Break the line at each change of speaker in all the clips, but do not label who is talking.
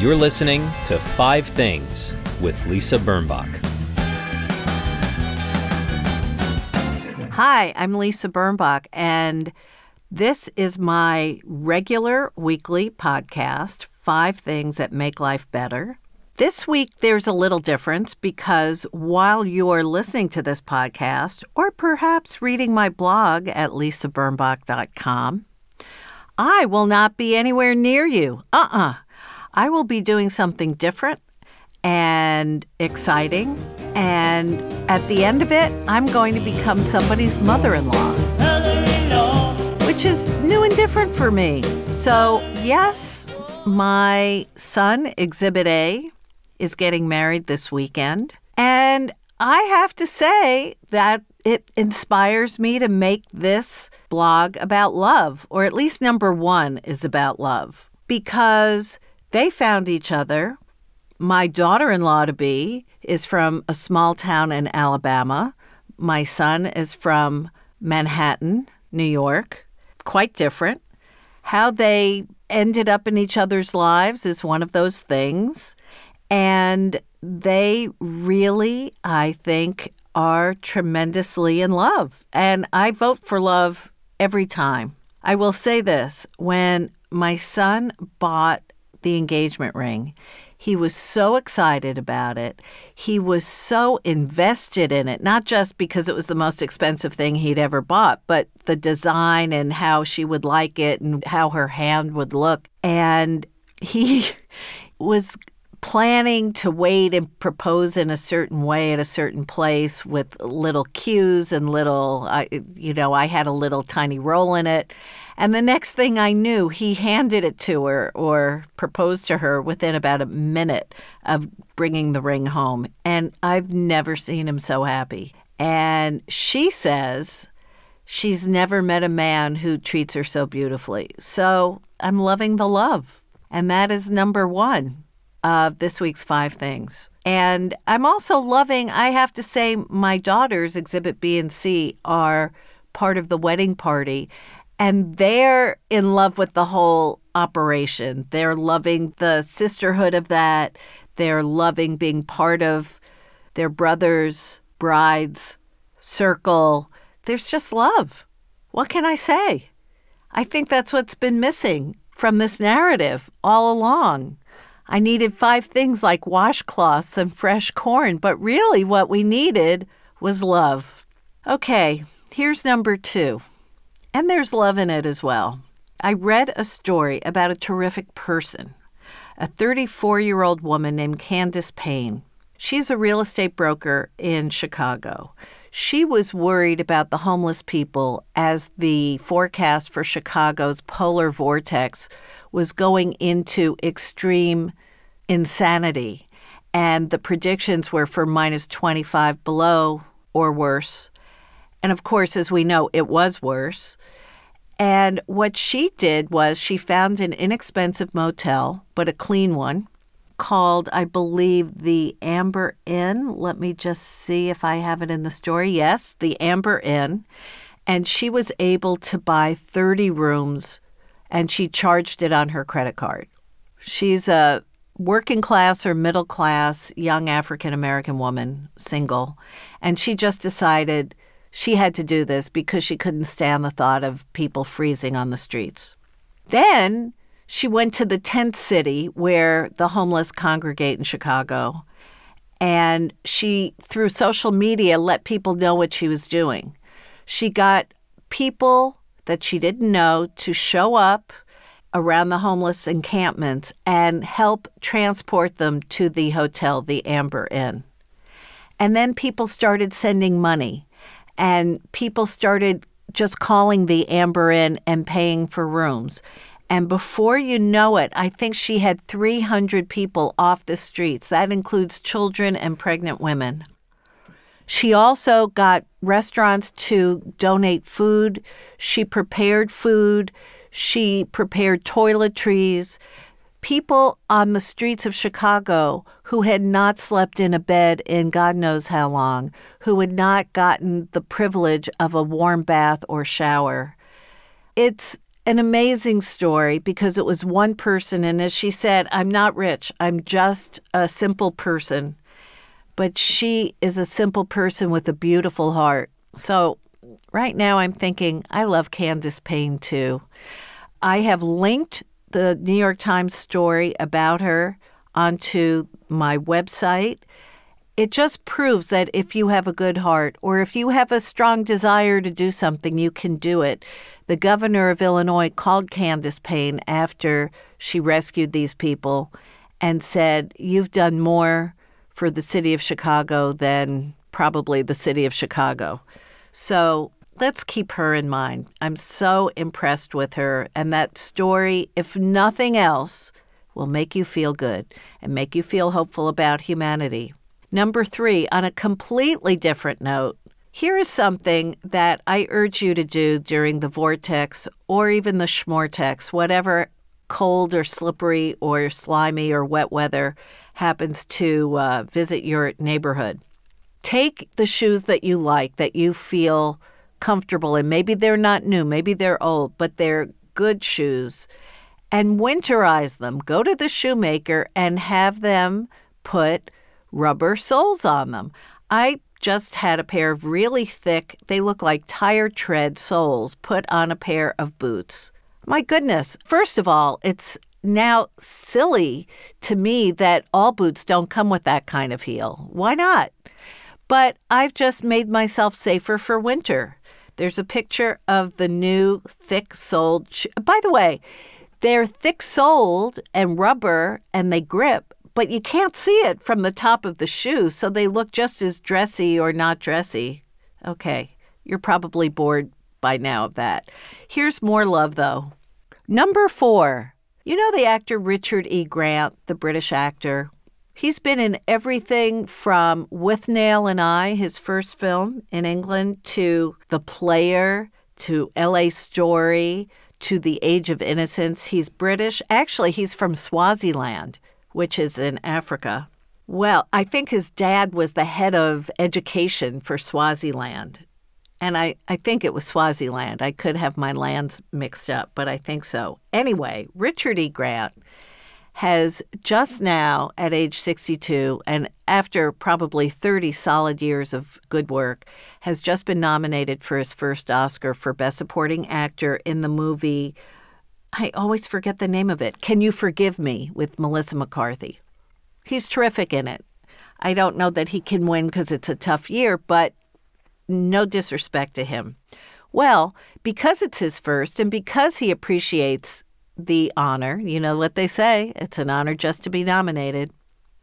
You're listening to Five Things with Lisa Birnbach.
Hi, I'm Lisa Birnbach, and this is my regular weekly podcast, Five Things That Make Life Better. This week, there's a little difference because while you're listening to this podcast, or perhaps reading my blog at lisabirnbach.com, I will not be anywhere near you. Uh uh-uh. uh I will be doing something different and exciting. And at the end of it, I'm going to become somebody's mother in law, which is new and different for me. So, yes, my son, Exhibit A, is getting married this weekend. And I have to say that it inspires me to make this blog about love, or at least number one is about love, because they found each other. My daughter in law to be is from a small town in Alabama. My son is from Manhattan, New York. Quite different. How they ended up in each other's lives is one of those things. And they really, I think, are tremendously in love. And I vote for love every time. I will say this when my son bought the engagement ring, he was so excited about it. He was so invested in it, not just because it was the most expensive thing he'd ever bought, but the design and how she would like it and how her hand would look. And he was planning to wait and propose in a certain way at a certain place with little cues and little, uh, you know, I had a little tiny role in it. And the next thing I knew, he handed it to her or proposed to her within about a minute of bringing the ring home. And I've never seen him so happy. And she says she's never met a man who treats her so beautifully. So I'm loving the love. And that is number one of this week's five things. And I'm also loving, I have to say, my daughters, Exhibit B and C, are part of the wedding party. And they're in love with the whole operation. They're loving the sisterhood of that. They're loving being part of their brother's bride's circle. There's just love. What can I say? I think that's what's been missing from this narrative all along. I needed five things like washcloths and fresh corn, but really what we needed was love. Okay, here's number two. And there's love in it as well. I read a story about a terrific person, a 34 year old woman named Candice Payne. She's a real estate broker in Chicago. She was worried about the homeless people as the forecast for Chicago's polar vortex was going into extreme insanity. And the predictions were for minus 25 below or worse. And of course, as we know, it was worse. And what she did was she found an inexpensive motel, but a clean one, called, I believe, the Amber Inn. Let me just see if I have it in the story. Yes, the Amber Inn. And she was able to buy 30 rooms and she charged it on her credit card. She's a working class or middle class young African American woman, single, and she just decided she had to do this because she couldn't stand the thought of people freezing on the streets. Then she went to the tent city where the homeless congregate in Chicago, and she, through social media, let people know what she was doing. She got people that she didn't know to show up around the homeless encampments and help transport them to the hotel, the Amber Inn. And then people started sending money, and people started just calling the Amber Inn and paying for rooms. And before you know it, I think she had 300 people off the streets. That includes children and pregnant women. She also got restaurants to donate food. She prepared food. She prepared toiletries. People on the streets of Chicago who had not slept in a bed in God knows how long, who had not gotten the privilege of a warm bath or shower. It's an amazing story because it was one person. And as she said, I'm not rich, I'm just a simple person. But she is a simple person with a beautiful heart. So right now I'm thinking, I love Candice Payne too. I have linked the New York Times story about her onto my website. It just proves that if you have a good heart or if you have a strong desire to do something, you can do it. The governor of Illinois called Candice Payne after she rescued these people and said, You've done more for the city of Chicago than probably the city of Chicago. So let's keep her in mind. I'm so impressed with her. And that story, if nothing else, will make you feel good and make you feel hopeful about humanity. Number three, on a completely different note, here is something that I urge you to do during the vortex or even the schmortex, whatever cold or slippery or slimy or wet weather happens to uh, visit your neighborhood. Take the shoes that you like, that you feel comfortable in. Maybe they're not new, maybe they're old, but they're good shoes, and winterize them. Go to the shoemaker and have them put rubber soles on them. I just had a pair of really thick, they look like tire tread soles put on a pair of boots. My goodness, first of all, it's now silly to me that all boots don't come with that kind of heel. Why not? But I've just made myself safer for winter. There's a picture of the new thick soled. By the way, they're thick soled and rubber and they grip, but you can't see it from the top of the shoe, so they look just as dressy or not dressy. Okay, you're probably bored by now of that. Here's more love, though. Number four. You know the actor Richard E. Grant, the British actor? He's been in everything from With Withnail and I, his first film in England, to The Player, to LA Story, to The Age of Innocence. He's British. Actually, he's from Swaziland, which is in Africa. Well, I think his dad was the head of education for Swaziland. And I, I think it was Swaziland. I could have my lands mixed up, but I think so. Anyway, Richard E. Grant has just now, at age 62, and after probably 30 solid years of good work, has just been nominated for his first Oscar for Best Supporting Actor in the movie. I always forget the name of it. Can You Forgive Me with Melissa McCarthy. He's terrific in it. I don't know that he can win because it's a tough year, but no disrespect to him. Well, because it's his first and because he appreciates the honor. You know what they say it's an honor just to be nominated.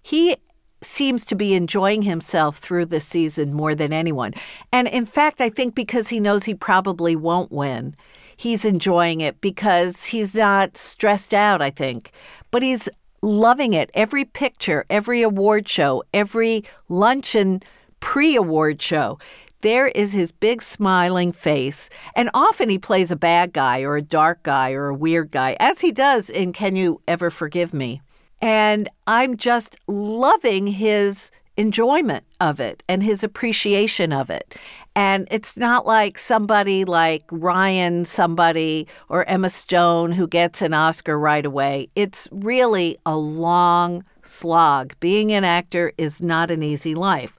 He seems to be enjoying himself through this season more than anyone. And in fact, I think because he knows he probably won't win, he's enjoying it because he's not stressed out, I think. But he's loving it. Every picture, every award show, every luncheon pre award show there is his big smiling face. And often he plays a bad guy or a dark guy or a weird guy, as he does in Can You Ever Forgive Me? And I'm just loving his enjoyment of it and his appreciation of it. And it's not like somebody like Ryan, somebody, or Emma Stone who gets an Oscar right away. It's really a long slog. Being an actor is not an easy life.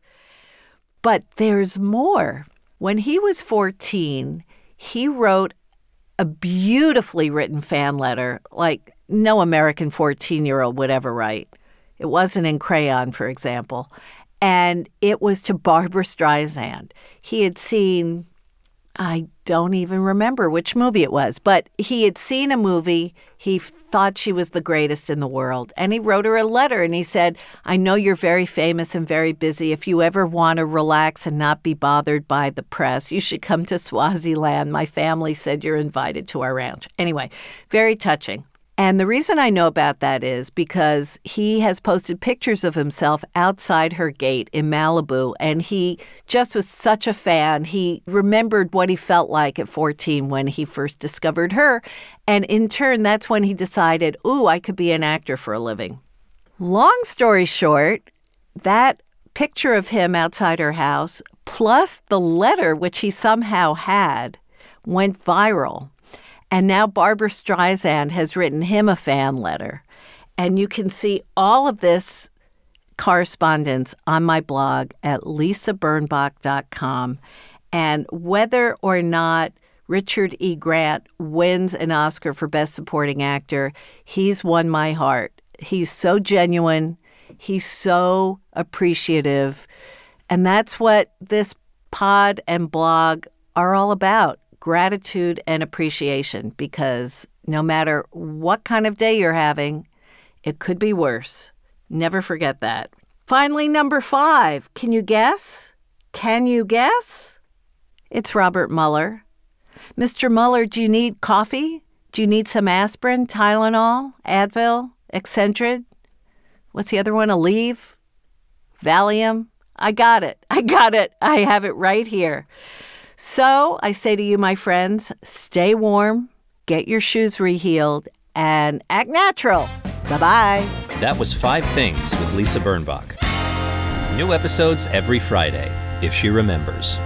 But there's more. When he was 14, he wrote a beautifully written fan letter, like no American 14 year old would ever write. It wasn't in crayon, for example. And it was to Barbra Streisand. He had seen I don't even remember which movie it was, but he had seen a movie. He thought she was the greatest in the world. And he wrote her a letter and he said, I know you're very famous and very busy. If you ever want to relax and not be bothered by the press, you should come to Swaziland. My family said you're invited to our ranch. Anyway, very touching. And the reason I know about that is because he has posted pictures of himself outside her gate in Malibu, and he just was such a fan. He remembered what he felt like at 14 when he first discovered her. And in turn, that's when he decided, ooh, I could be an actor for a living. Long story short, that picture of him outside her house, plus the letter which he somehow had, went viral. And now Barbra Streisand has written him a fan letter. And you can see all of this correspondence on my blog at lisabirnbach.com. And whether or not Richard E. Grant wins an Oscar for Best Supporting Actor, he's won my heart. He's so genuine, he's so appreciative. And that's what this pod and blog are all about gratitude and appreciation because no matter what kind of day you're having, it could be worse. Never forget that. Finally, number five. Can you guess? Can you guess? It's Robert Mueller. Mr. Mueller, do you need coffee? Do you need some aspirin, Tylenol, Advil, Excedrin? What's the other one? Aleve? Valium? I got it. I got it. I have it right here. So I say to you, my friends, stay warm, get your shoes rehealed, and act natural. Bye bye.
That was Five Things with Lisa Birnbach. New episodes every Friday, if she remembers.